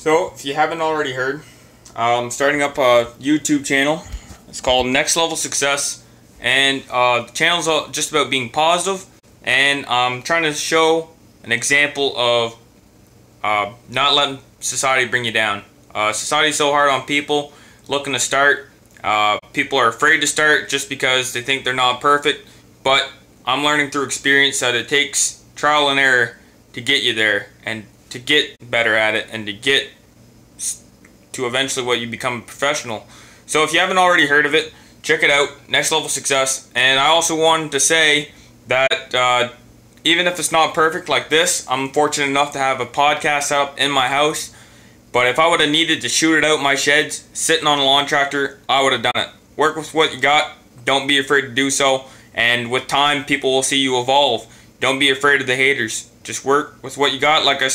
So, if you haven't already heard, I'm starting up a YouTube channel. It's called Next Level Success, and uh, the channel's just about being positive, and I'm trying to show an example of uh, not letting society bring you down. Uh, society's so hard on people looking to start. Uh, people are afraid to start just because they think they're not perfect, but I'm learning through experience that it takes trial and error to get you there, and to get better at it and to get to eventually what you become a professional. So if you haven't already heard of it, check it out, Next Level Success. And I also wanted to say that uh, even if it's not perfect like this, I'm fortunate enough to have a podcast set up in my house. But if I would have needed to shoot it out my sheds, sitting on a lawn tractor, I would have done it. Work with what you got. Don't be afraid to do so. And with time, people will see you evolve. Don't be afraid of the haters. Just work with what you got. Like I